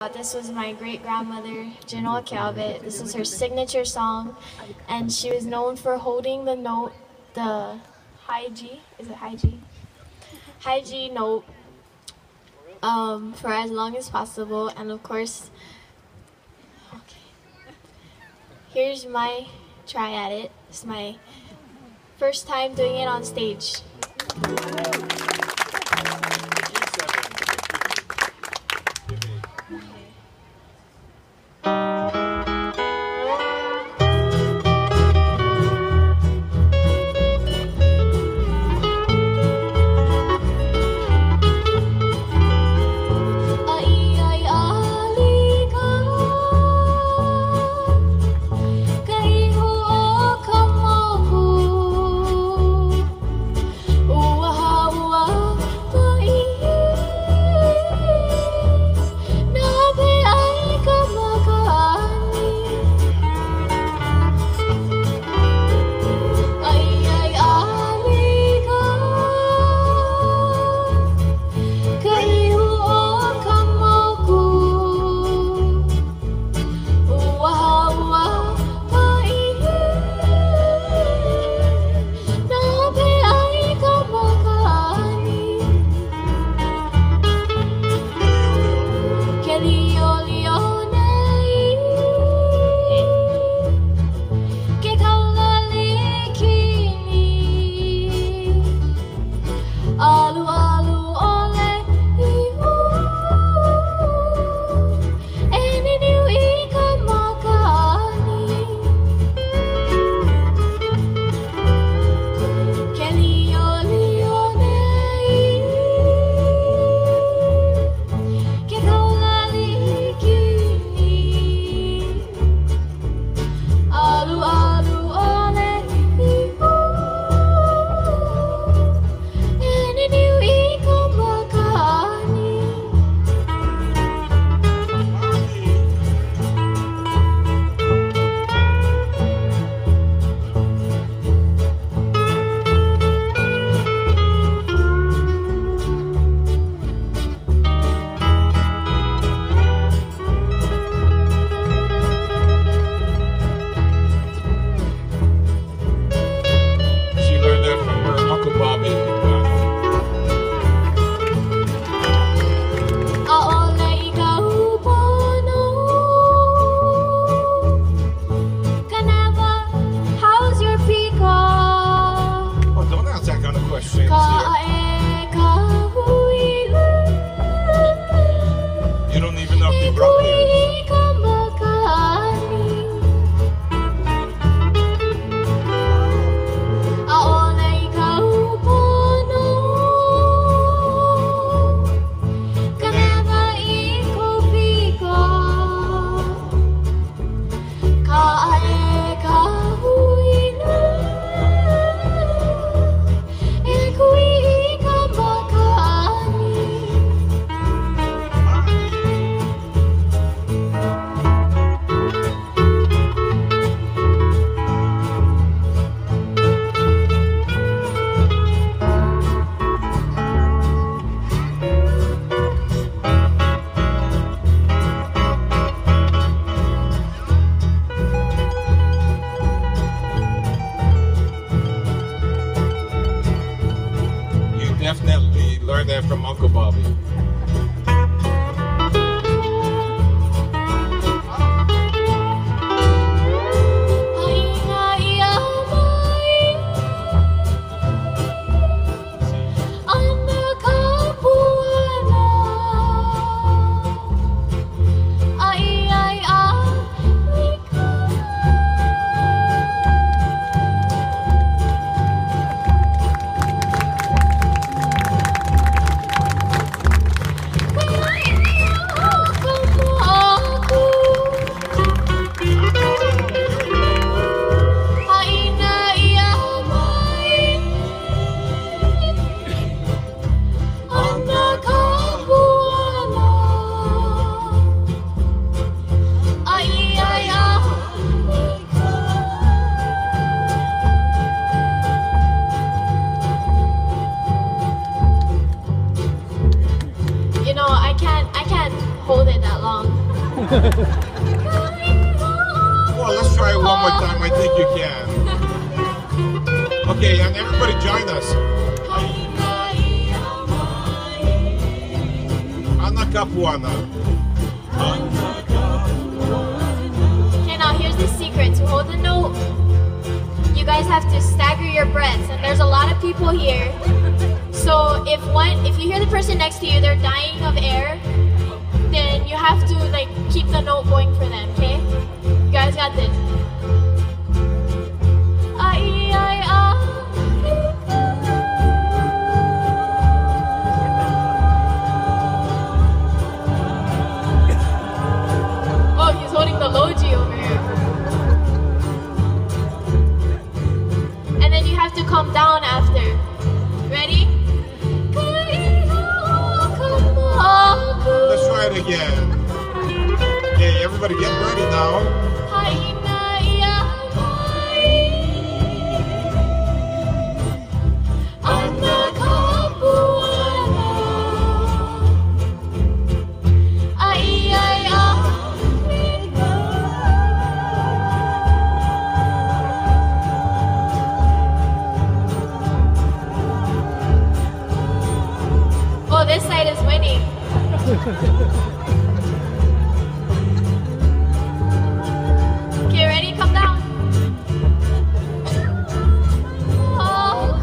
This was my great grandmother, Genoa Keawe. This is her signature song, and she was known for holding the note, the high G. Is it high G? High G note um, for as long as possible, and of course, okay. Here's my try at it. It's my first time doing it on stage. from Uncle Bobby. Well, let's try it one more time. I think you can. Okay, and everybody join us. Ana Capuana. Okay, now here's the secret. To hold the note, you guys have to stagger your breaths. And there's a lot of people here. So if one, if you hear the person next to you, they're dying of air, then you have to like keep the note going for them, okay? You guys got this. Oh, he's holding the logi over here. And then you have to calm down after. Ready? It again. Okay, everybody get ready now. Oh, this side is winning. Okay, ready? Come down. Oh,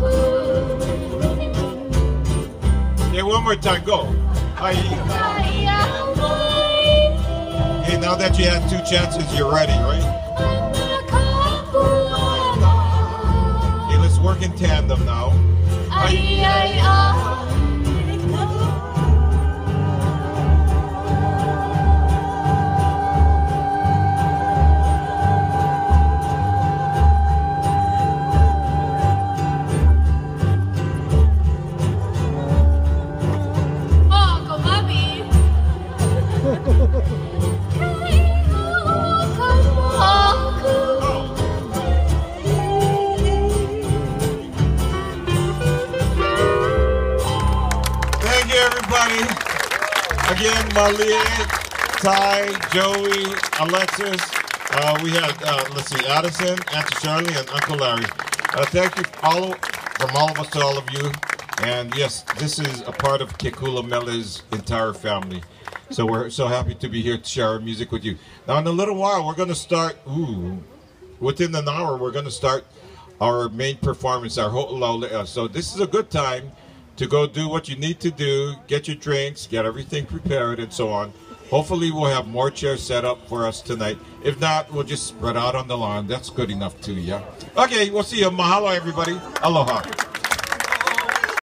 Okay, one more time. Go. Hi. Okay, now that you had two chances, you're ready, right? Okay, let's work in tandem now. Ay, ah. Everybody. Again, Malia, Ty, Joey, Alexis. Uh, we had, uh, let's see, Addison, Auntie Charlie, and Uncle Larry. Uh, thank you all from all of us to all of you. And yes, this is a part of Kekula Mele's entire family. So we're so happy to be here to share our music with you. Now, in a little while, we're going to start, ooh, within an hour, we're going to start our main performance, our Ho'olaula. So this is a good time to go do what you need to do, get your drinks, get everything prepared, and so on. Hopefully, we'll have more chairs set up for us tonight. If not, we'll just spread out on the lawn. That's good enough too, yeah? Okay, we'll see you. Mahalo, everybody. Aloha.